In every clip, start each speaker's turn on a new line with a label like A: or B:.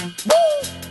A: Woo!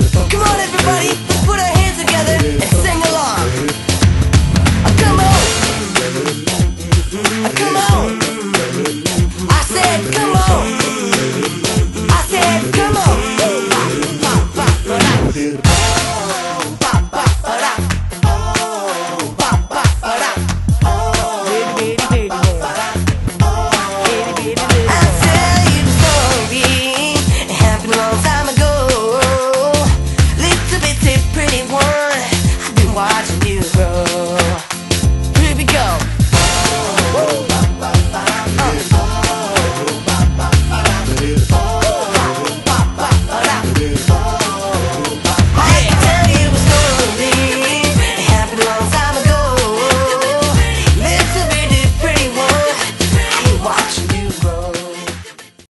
A: Come on, everybody.